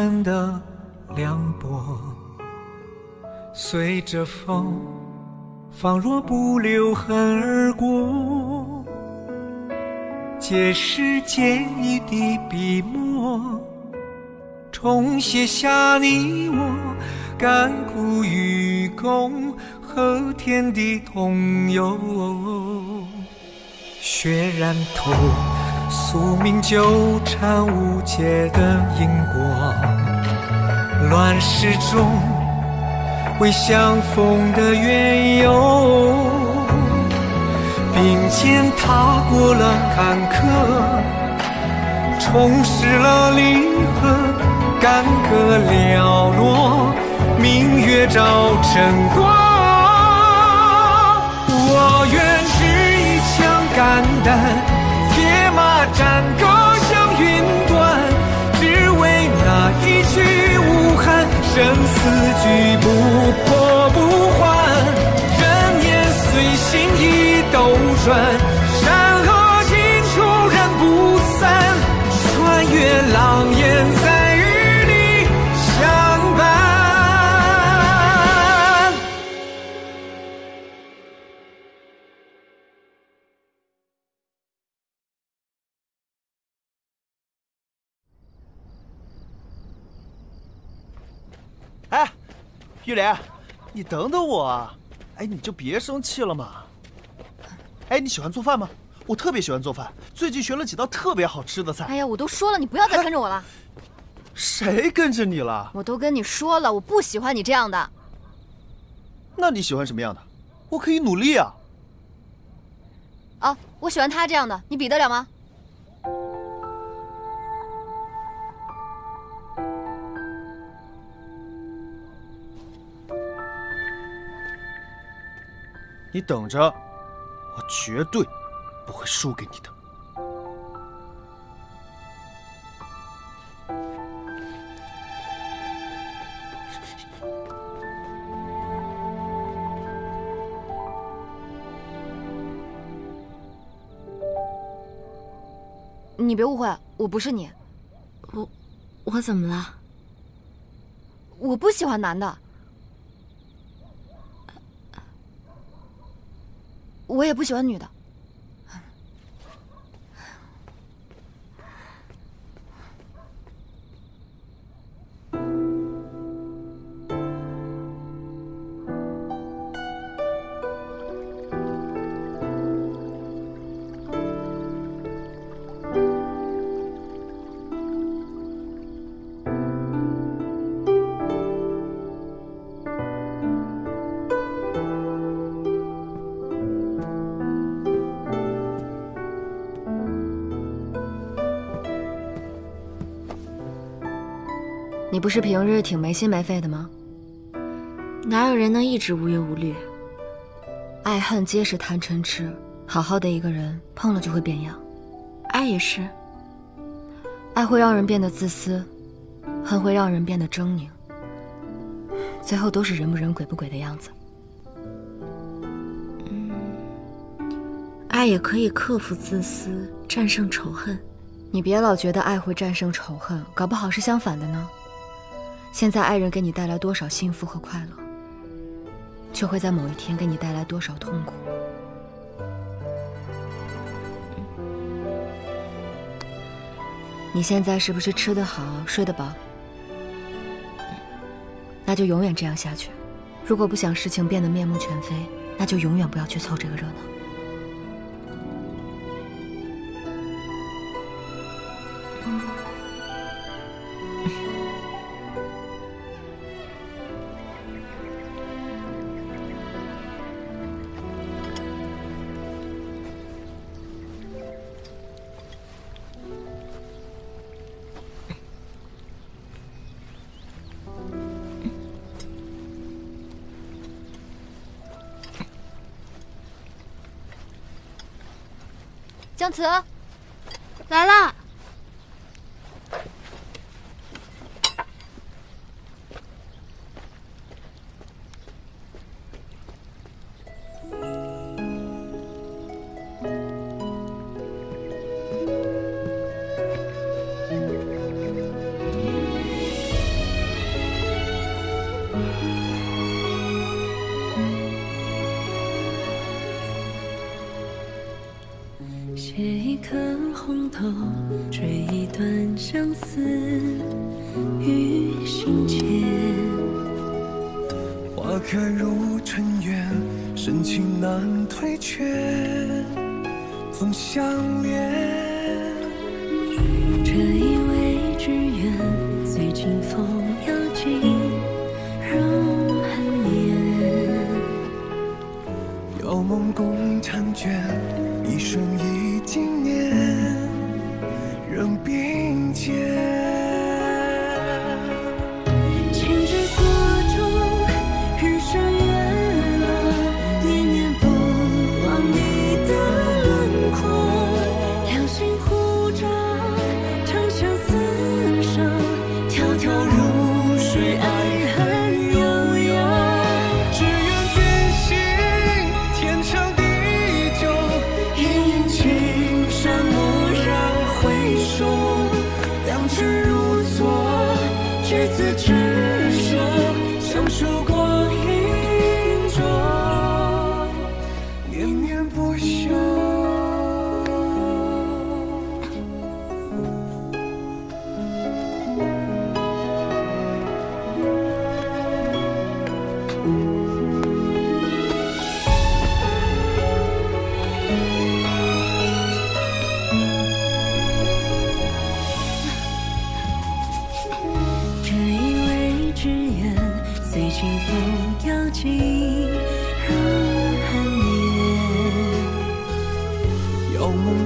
起凡尘的凉薄，随着风，仿若不留痕而过。借时间一滴笔墨，重写下你我甘苦与共和天地同游。血染透宿命纠缠无解的因果，乱世中未相逢的缘由。并肩踏过了坎坷，重拾了离合，干戈寥落，明月照晨光。我愿执一枪肝胆，战歌向云端，只为那一句无憾，生死局不破不还。人言随心意斗转，玉莲，你等等我啊！哎，你就别生气了嘛。哎，你喜欢做饭吗？我特别喜欢做饭，最近学了几道特别好吃的菜。哎呀，我都说了，你不要再跟着我了。谁跟着你了？我都跟你说了，我不喜欢你这样的。那你喜欢什么样的？我可以努力啊。啊，我喜欢他这样的，你比得了吗？你等着，我绝对不会输给你的。你别误会，我不是你。我，我怎么了？我不喜欢男的。我也不喜欢女的。你不是平日挺没心没肺的吗？哪有人能一直无忧无虑？爱恨皆是贪嗔痴，好好的一个人碰了就会变样。爱也是，爱会让人变得自私，恨会让人变得狰狞，最后都是人不人鬼不鬼的样子。嗯，爱也可以克服自私，战胜仇恨。你别老觉得爱会战胜仇恨，搞不好是相反的呢。现在爱人给你带来多少幸福和快乐，却会在某一天给你带来多少痛苦。你现在是不是吃得好，睡得饱？那就永远这样下去。如果不想事情变得面目全非，那就永远不要去凑这个热闹。哥花开如尘缘，深情难退却，总相恋。这一位之缘随清风摇尽柔寒烟。有梦共婵娟，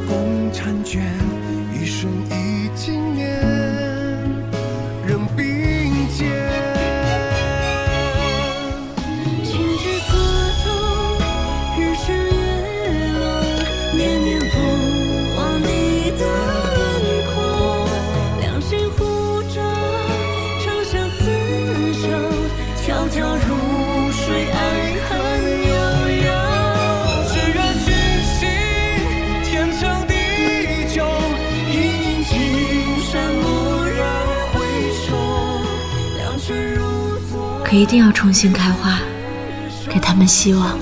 共婵娟，一生一纪念，仍并一定要重新开花，给他们希望。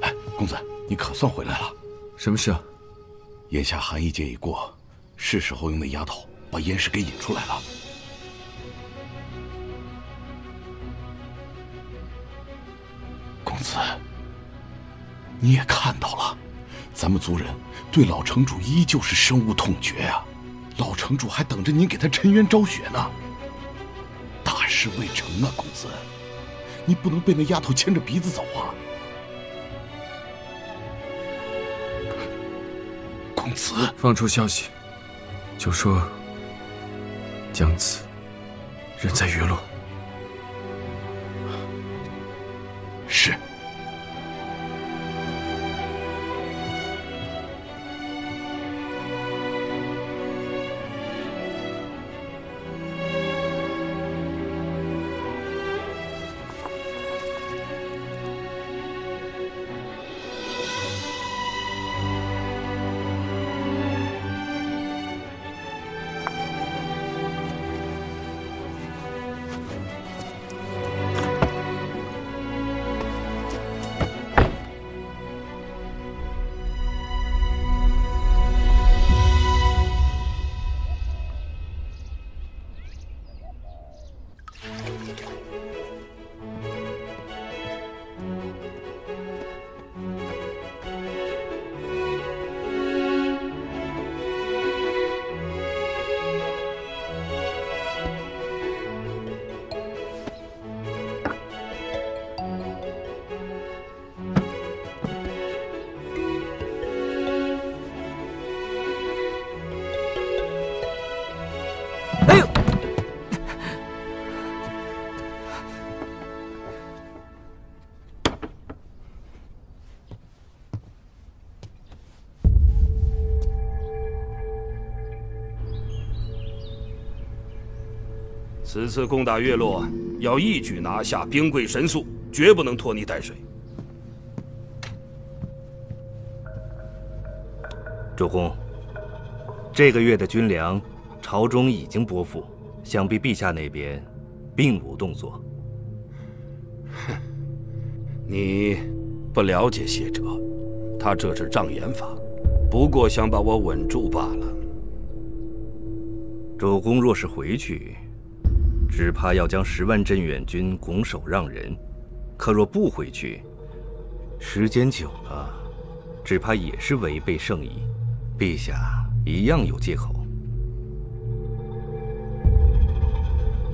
哎，公子，你可算回来了。什么事啊？眼下寒衣节已过，是时候用那丫头把严氏给引出来了。你也看到了，咱们族人对老城主依旧是深恶痛绝啊！老城主还等着您给他沉冤昭雪呢。大事未成啊，公子，你不能被那丫头牵着鼻子走啊！公子，放出消息，就说姜子人在月落。是。此次攻打月落，要一举拿下兵贵神速，绝不能拖泥带水。主公，这个月的军粮，朝中已经拨付，想必陛下那边并无动作。哼 你不了解谢哲，他这是障眼法，不过想把我稳住罢了。主公若是回去，只怕要将十万镇远军拱手让人；可若不回去，时间久了，只怕也是违背圣意，陛下一样有借口。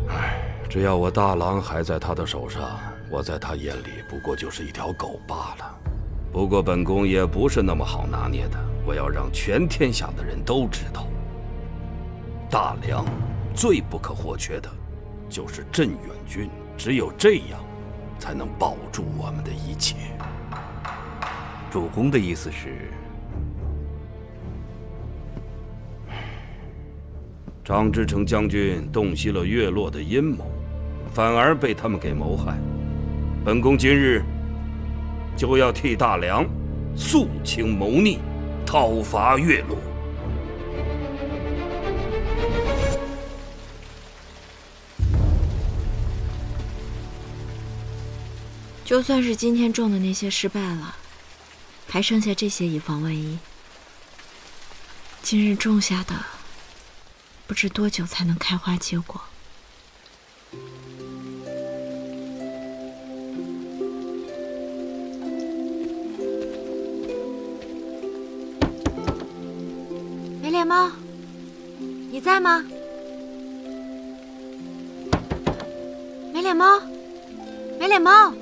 唉只要我大郎还在他的手上，我在他眼里不过就是一条狗罢了。不过本宫也不是那么好拿捏的，我要让全天下的人都知道，大梁最不可或缺的，就是镇远军。只有这样，才能保住我们的一切。主公的意思是，张之成将军洞悉了月落的阴谋，反而被他们给谋害。本宫今日就要替大梁肃清谋逆，讨伐月落。就算是今天种的那些失败了，还剩下这些以防万一。今日种下的，不知多久才能开花结果。没脸猫，你在吗？没脸猫，没脸猫。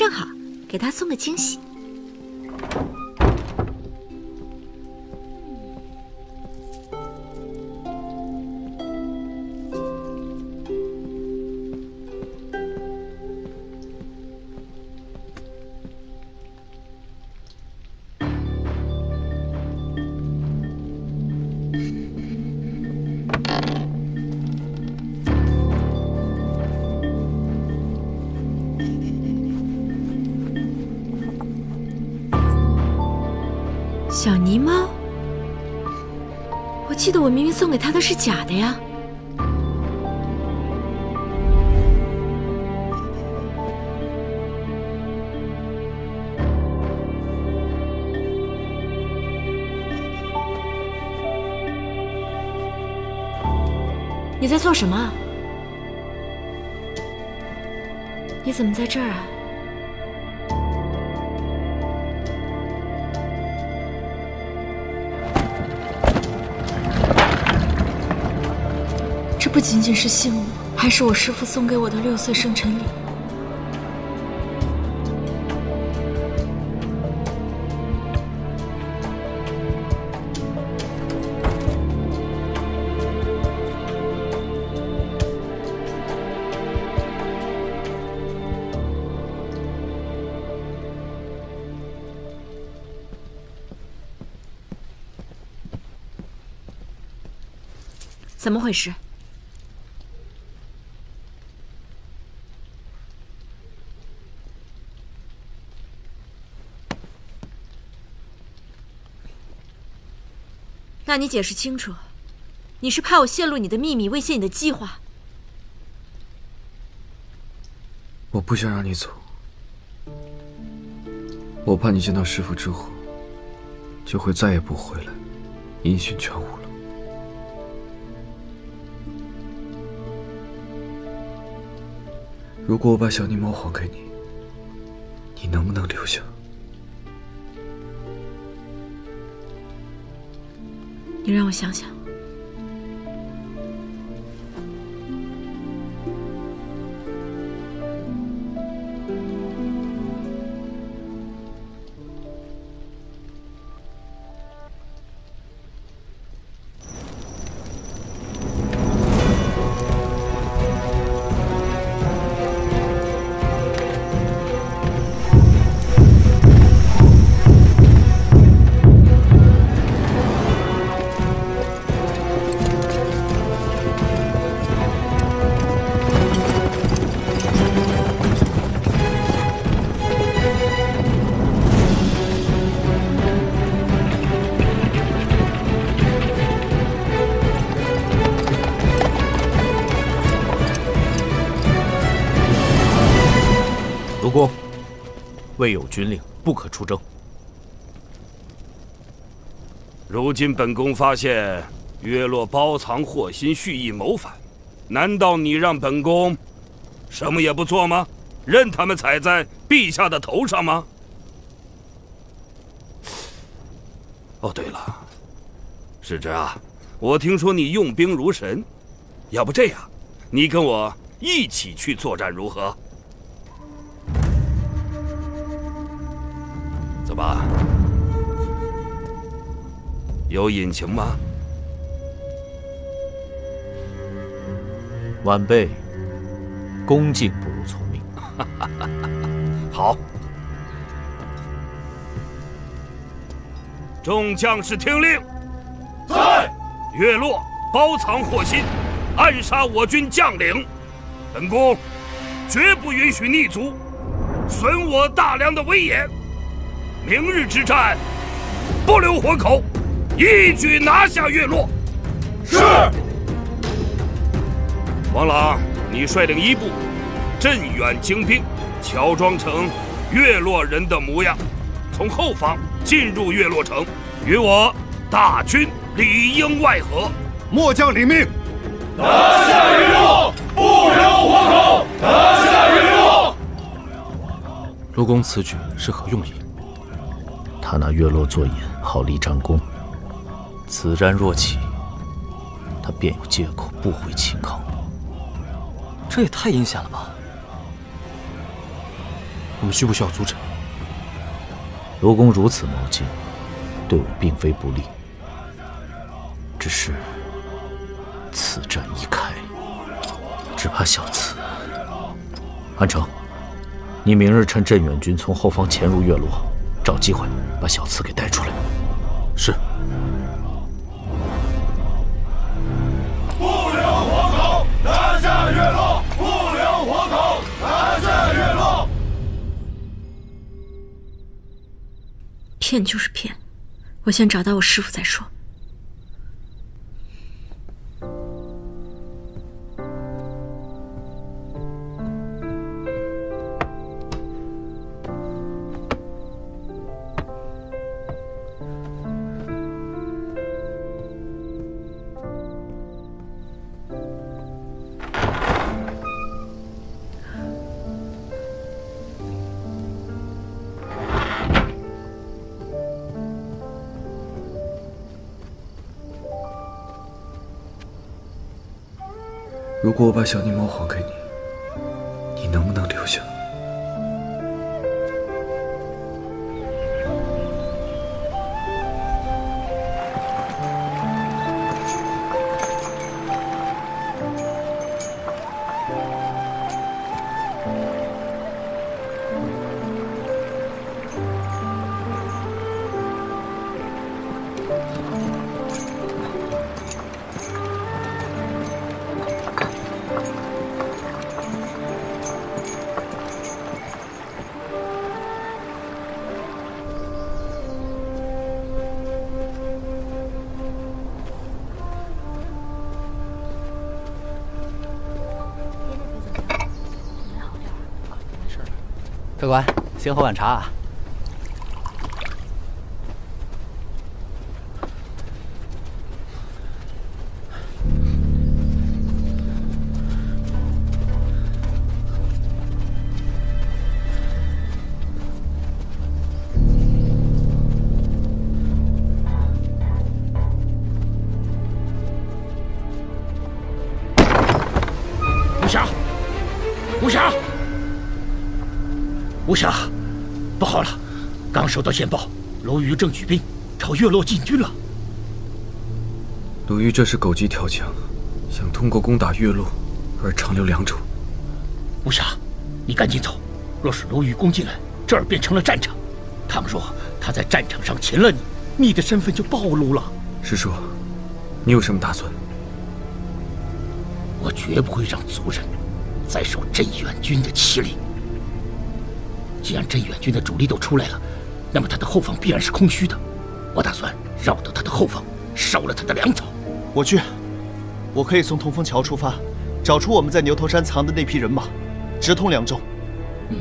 正好，给他送个惊喜。记得我明明送给他的是假的呀。你在做什么？你怎么在这儿啊？不仅仅是信物，还是我师父送给我的六岁生辰礼。怎么回事？那你解释清楚，你是怕我泄露你的秘密，威胁你的计划？我不想让你走，我怕你见到师傅之后，就会再也不回来，音讯全无了。如果我把小泥猫还给你，你能不能留下？你让我想想。未有军令，不可出征。如今本宫发现月落包藏祸心，蓄意谋反，难道你让本宫什么也不做吗？任他们踩在陛下的头上吗？哦，对了，世侄啊，我听说你用兵如神，要不这样，你跟我一起去作战如何？怎么？有隐情吗？晚辈恭敬不如从命。好，众将士听令，在月落包藏祸心，暗杀我军将领。本宫绝不允许逆族损我大梁的威严。明日之战，不留活口。一举拿下月落。是。王朗，你率领一部镇远精兵，乔装成月落人的模样，从后方进入月落城，与我大军里应外合。末将领命。拿下月落，不留活口。拿下月落。卢公此举是何用意？他拿月落做引，好立战功。此战若起，他便有借口不回秦康。这也太阴险了吧！我们需不需要阻止？罗公如此冒进，对我并非不利。只是此战一开，只怕小慈……安城，你明日趁镇远军从后方潜入月落，找机会把小慈给带出来。是。不留活口，拿下月落，不留活口，拿下月落。骗就是骗，我先找到我师傅再说。如果我把小泥猫还给，你先喝碗茶啊。无暇，无暇。不好了！刚收到线报，卢瑜正举兵朝月落进军了。卢瑜这是狗急跳墙，想通过攻打月落而长留良主。无暇，你赶紧走！若是卢瑜攻进来，这儿变成了战场。倘若他在战场上擒了你，你的身份就暴露了。师叔，你有什么打算？我绝不会让族人再受镇远军的欺凌。既然镇远军的主力都出来了，那么他的后方必然是空虚的。我打算绕到他的后方，烧了他的粮草。我去，我可以从铜风桥出发，找出我们在牛头山藏的那批人马，直通凉州。嗯，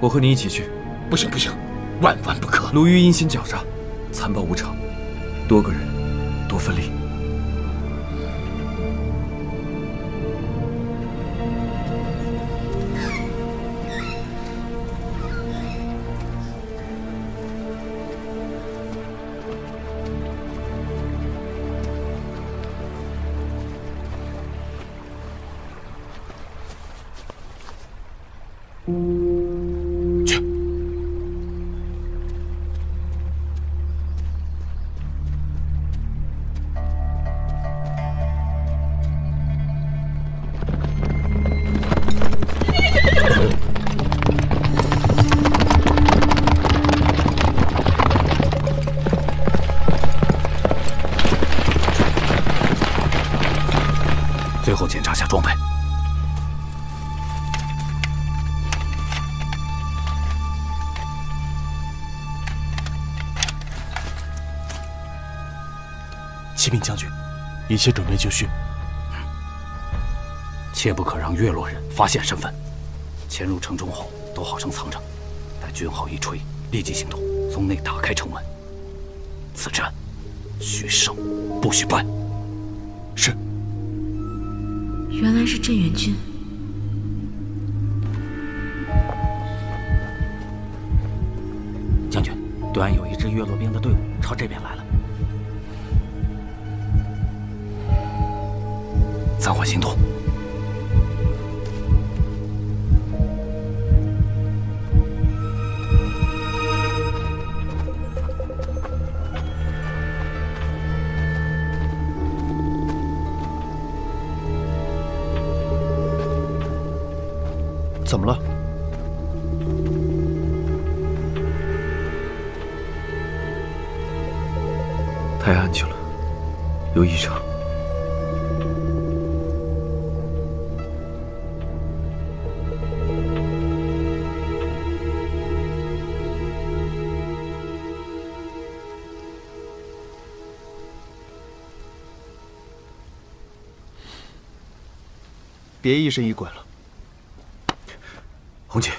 我和你一起去。不行不行，万万不可！鲁豫阴险狡诈，残暴无常，多个人，多分力。切准备就绪。切不可让月落人发现身份。潜入城中后，都好生藏着，待军号一吹，立即行动，从内打开城门。此战，许胜不许败。是。原来是镇远军。将军，对岸有一支月落兵的队伍朝这边来了。太安静了，有异常。别疑神疑鬼了。红姐，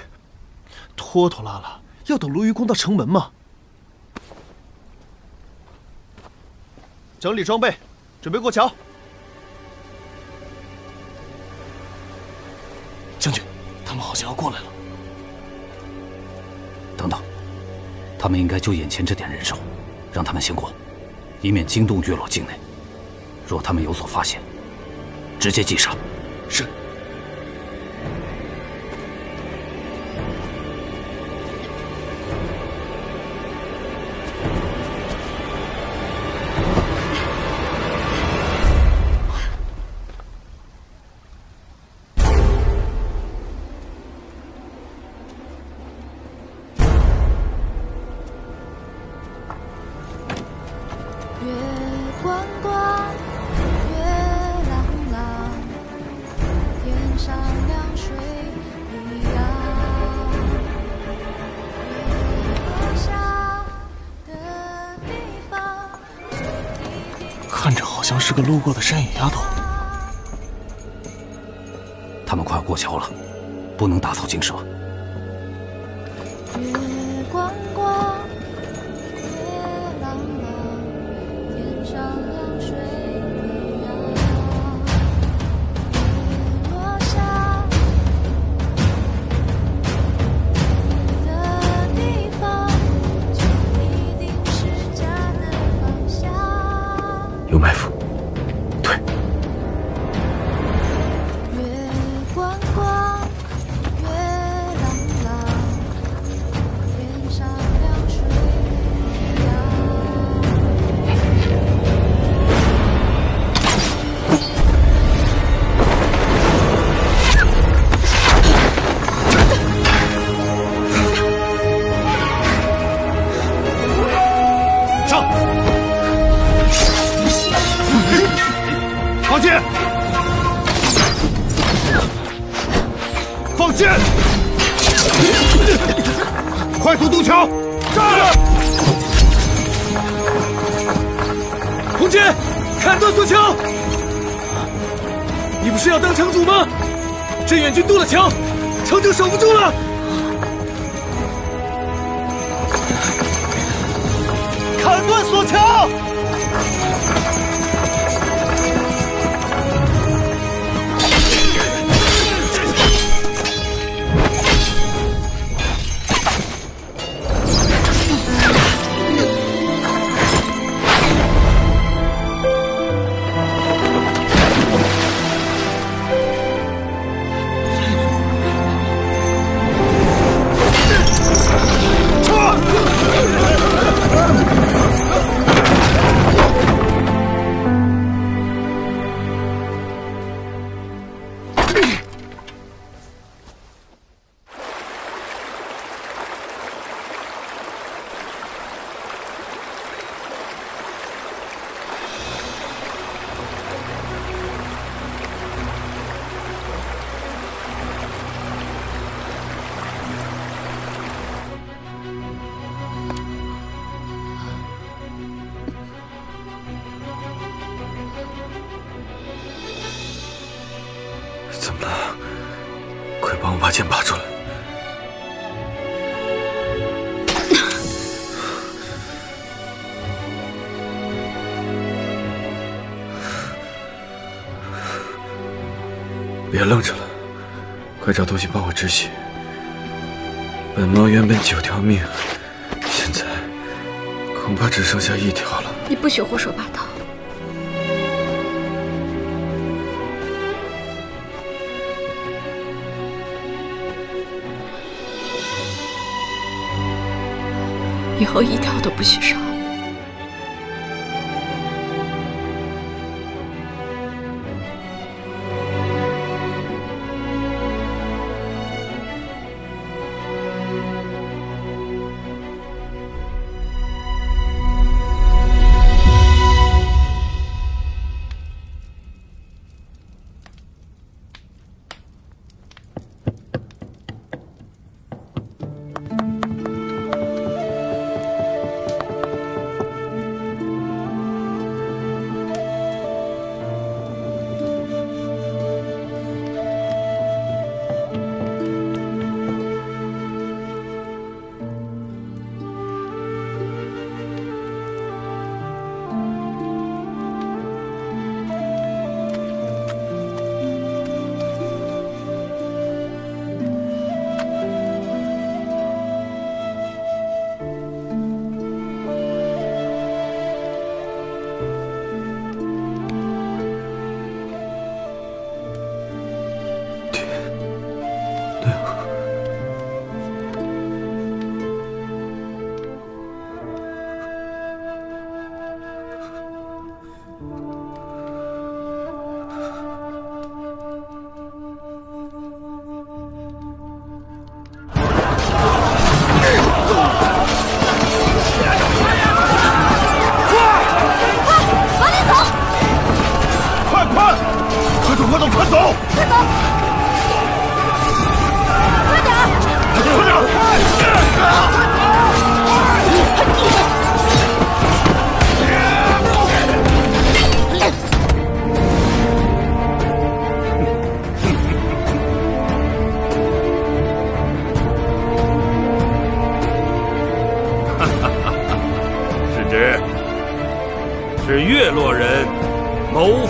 拖拖拉拉，要等卢鱼公到城门吗？整理装备，准备过桥。将军，他们好像要过来了。等等，他们应该就眼前这点人手，让他们先过，以免惊动月落境内。若他们有所发现，直接击杀。是。像是个路过的山野丫头。他们快要过桥了，不能打草惊蛇。别愣着了，快找东西帮我止血。本猫原本九条命，现在恐怕只剩下一条了。你不许胡说八道！以后一条都不许少。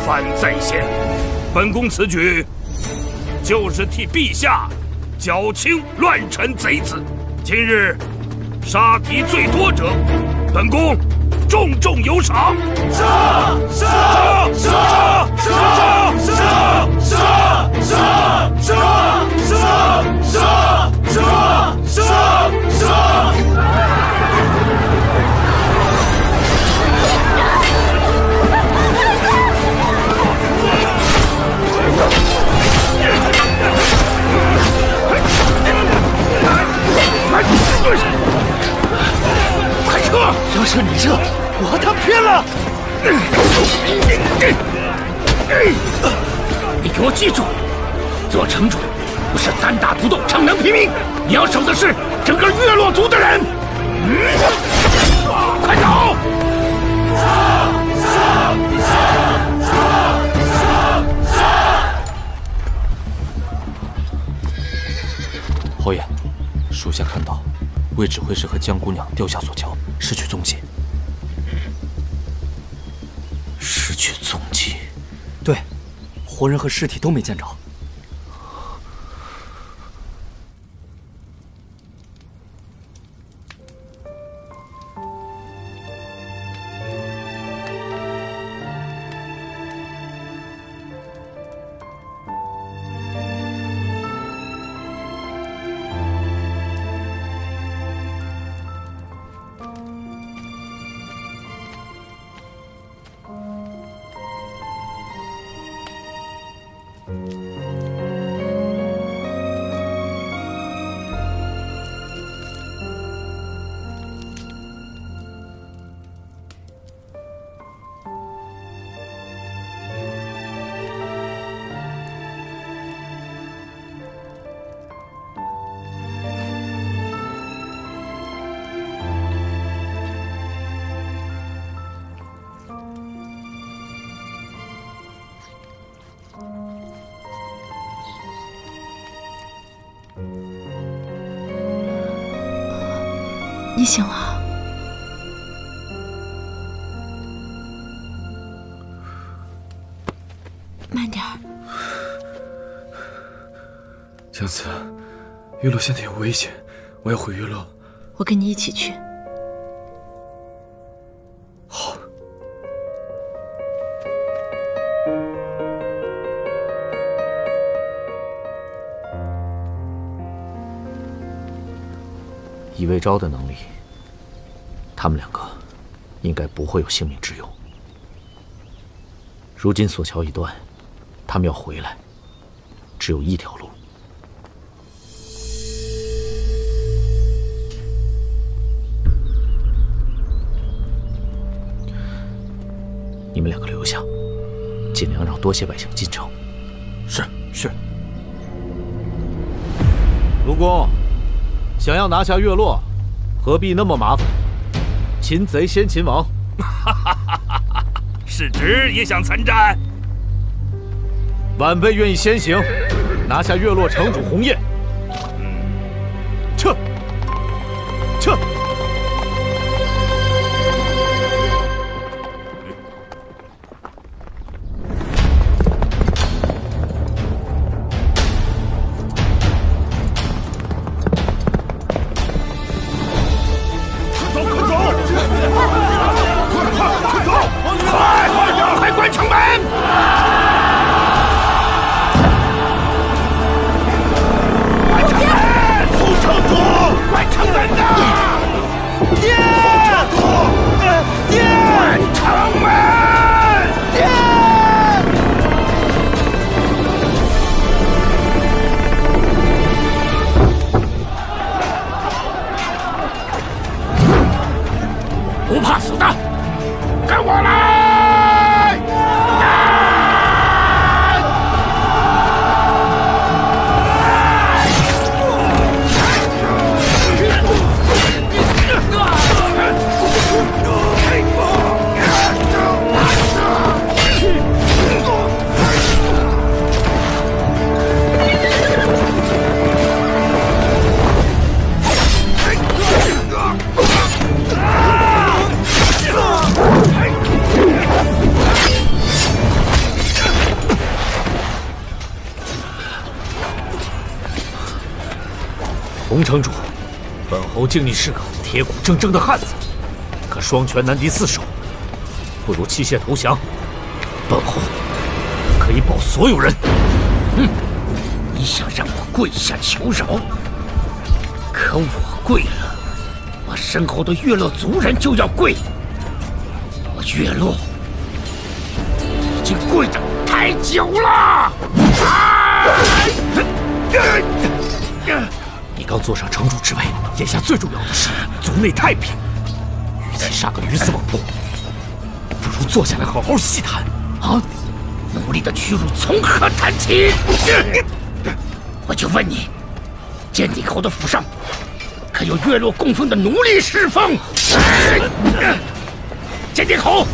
反在先，本宫此举就是替陛下剿清乱臣贼子。今日杀敌最多者，本宫重重有赏。杀杀杀杀杀杀杀杀杀杀杀杀杀杀！撤！要是你撤，我和他拼了！你给我记住，做城主不是单打独斗、逞能拼命，你要守的是整个月落族的人。嗯，快走！侯爷，属下看到魏指挥使和江姑娘掉下索桥，失去踪迹。失去踪迹。对活人和尸体都没见着。江子，月落现在有危险，我要回月落。我跟你一起去。好。以魏昭的能力，他们两个应该不会有性命之忧。如今索桥已断，他们要回来，只有一条路。们两个留下，尽量让多些百姓进城。是是。卢公，想要拿下月落，何必那么麻烦？擒贼先擒王。世侄也想参战。晚辈愿意先行，拿下月落城主鸿雁。敬你是个铁骨铮铮的汉子，可双拳难敌四手，不如弃械投降。本侯可以保所有人。哼，你想让我跪下求饶？可我跪了，我身后的月落族人就要跪。我月落已经跪得太久了。啊！你刚坐上城主之位，眼下最重要的是族内太平。与其杀个鱼死网破，不如坐下来好好细谈。啊！奴隶的屈辱从何谈起？我就问你，剑帝侯的府上可有月落供奉的奴隶侍奉？剑帝侯，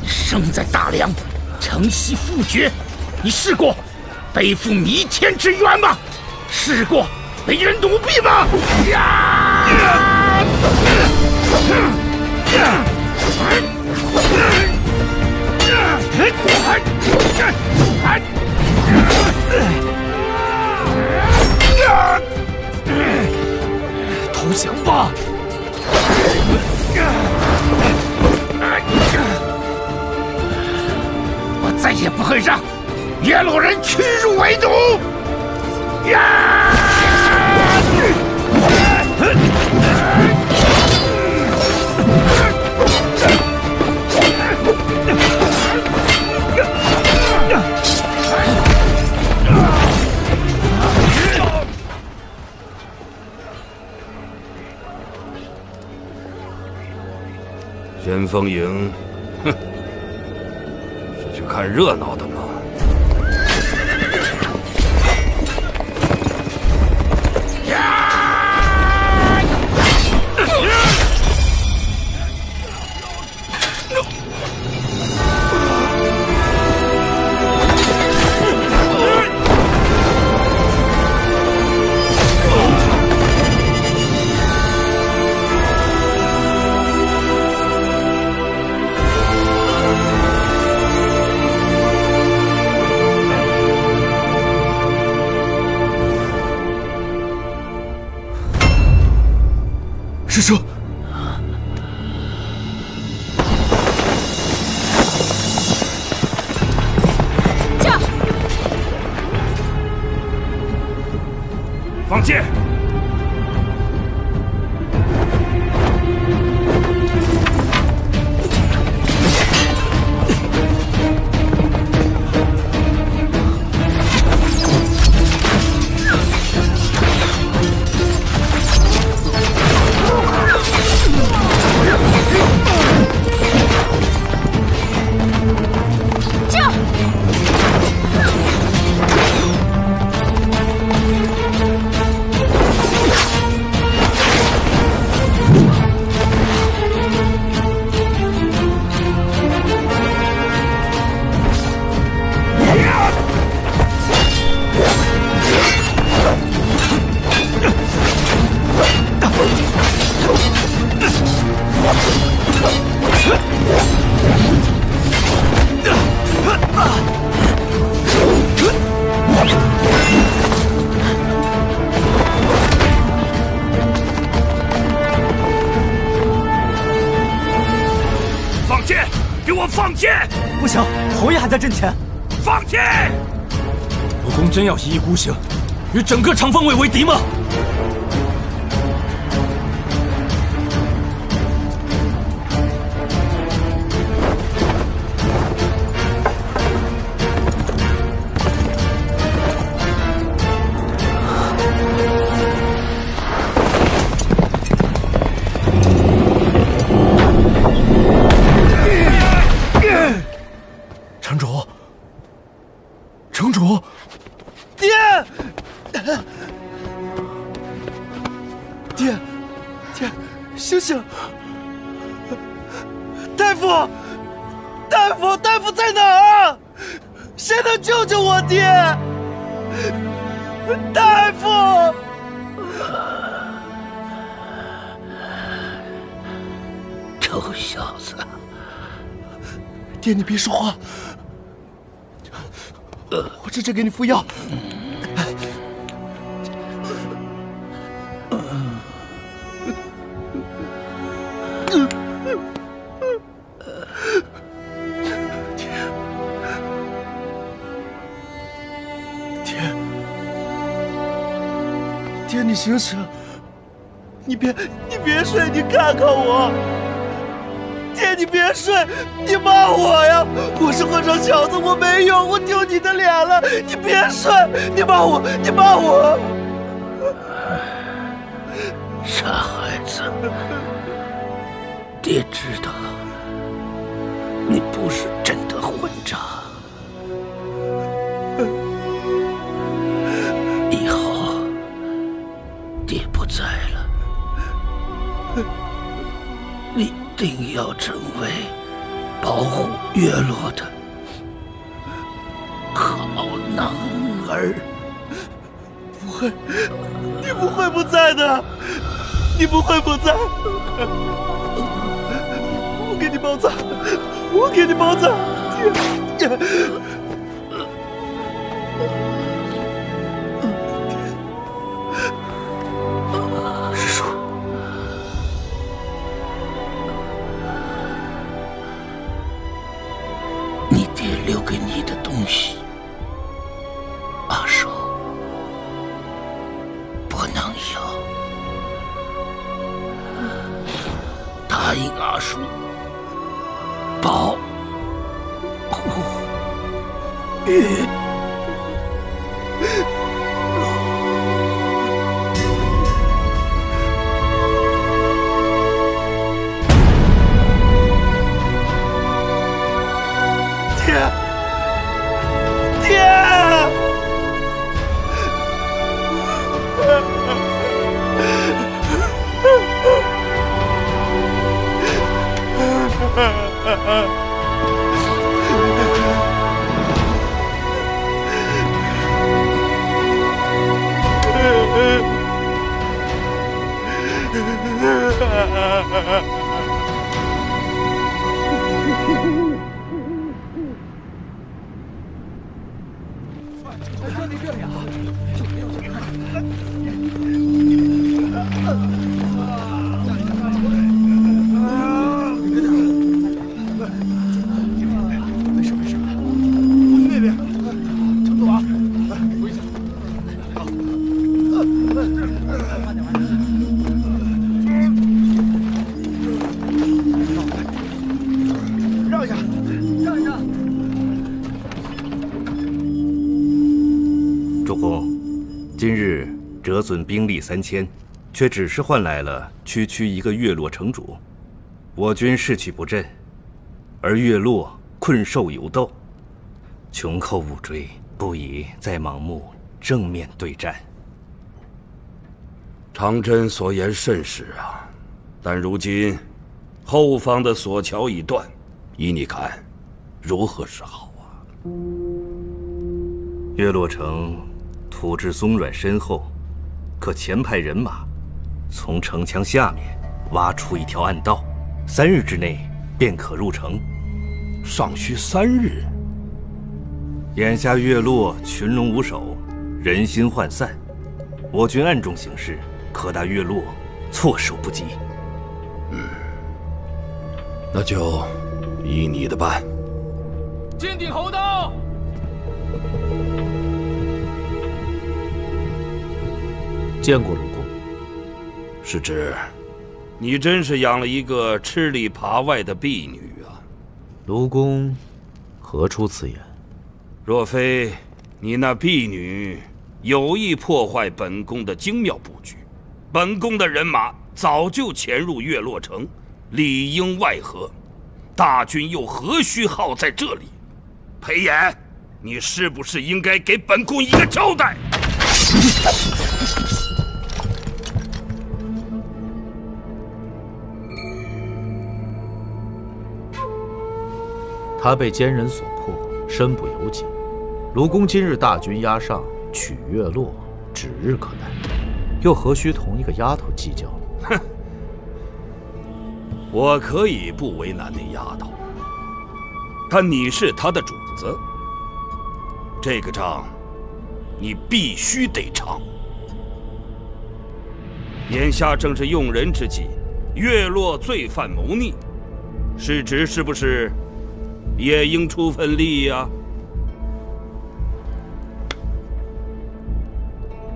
你生在大梁，承袭父爵，你试过背负弥天之冤吗？试过为人奴婢吗？呀！投降吧！我再也不会让耶洛人屈辱为奴！呀！先锋营，哼，是去看热闹的吗？不行，侯爷还在阵前。放弃！主公真要一意孤行，与整个长风卫为敌吗？别说话，我这就给你敷药。爹，爹，你醒醒！你别，你别睡，你看看我。爹，你别睡，你骂我呀！我是和尚小子，我没用，我丢你的脸了。你别睡，你骂我，你骂我。傻孩子，爹知道你不是定要成为保护月落的好男儿。不会，你不会不在的，你不会不在。我给你包扎，我给你包扎，三千，却只是换来了区区一个月落城主，我军士气不振，而月落困兽犹斗，穷寇勿追，不宜再盲目正面对战。长真所言甚是啊，但如今后方的索桥已断，依你看，如何是好啊？月落城土质松软深厚，可前派人马从城墙下面挖出一条暗道，三日之内便可入城。尚需三日。眼下月落群龙无首，人心涣散，我军暗中行事，可大月落措手不及。嗯那就依你的办。金顶侯到。见过鲁公。是指，你真是养了一个吃里扒外的婢女啊！卢公何出此言？若非你那婢女有意破坏本宫的精妙布局，本宫的人马早就潜入月落城，里应外合，大军又何须耗在这里？裴炎，你是不是应该给本宫一个交代？他被奸人所迫，身不由己。卢公今日大军压上，取月落指日可待，又何须同一个丫头计较？哼！我可以不为难那丫头，但你是她的主子，这个仗你必须得偿。眼下正是用人之际，月落罪犯谋逆，是职是不是也应出份力呀、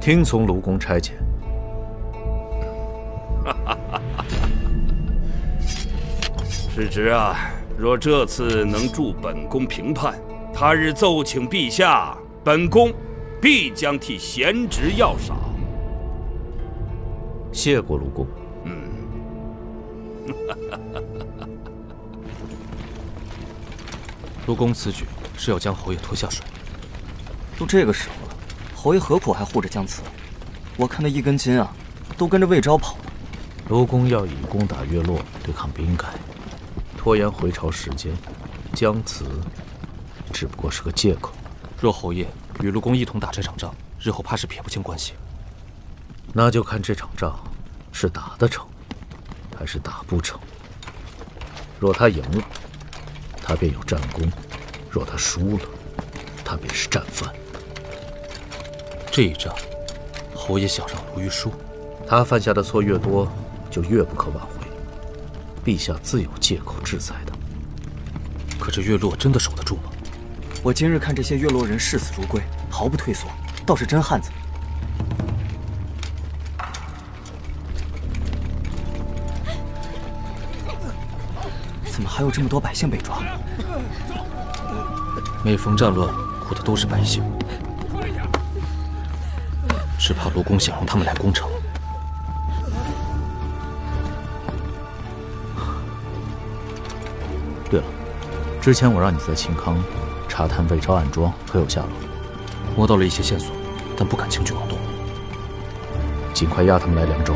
听从卢公差遣。世侄啊，若这次能助本宫平叛，他日奏请陛下，本宫必将替贤侄要赏。谢过卢公。卢公此举是要将侯爷拖下水。都这个时候了，侯爷何苦还护着江慈？我看他一根筋啊，都跟着魏昭跑了。卢公要以攻打月落对抗兵改，拖延回朝时间，江慈只不过是个借口。若侯爷与卢公一同打这场仗，日后怕是撇不清关系。那就看这场仗是打得成，还是打不成。若他赢了，他便有战功；若他输了，他便是战犯。这一仗，侯爷想让卢玉输，他犯下的错越多，就越不可挽回。陛下自有借口制裁他。可这月落真的守得住吗？我今日看这些月落人视死如归，毫不退缩，倒是真汉子。还有这么多百姓被抓？每逢战乱，苦的都是百姓。只怕卢公想让他们来攻城。对了，之前我让你在秦康查探魏昭暗桩，可有下落？摸到了一些线索，但不敢轻举妄动。尽快押他们来凉州。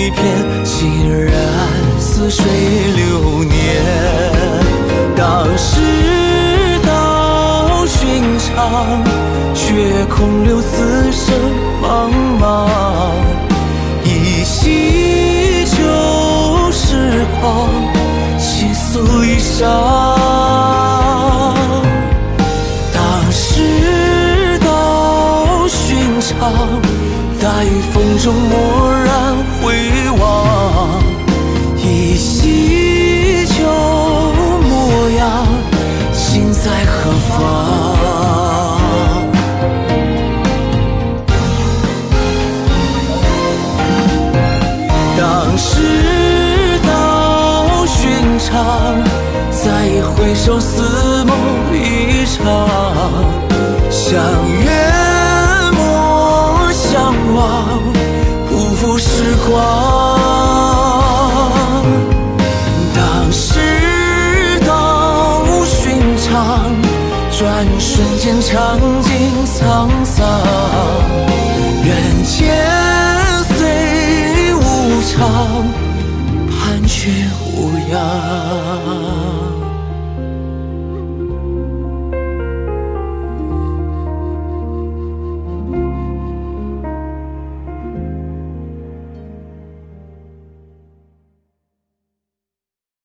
一片，凄然似水流年。当世道寻常，却空留此生茫茫。一夕旧时光，倾诉一晌。当时道寻常，大雨风中蓦光。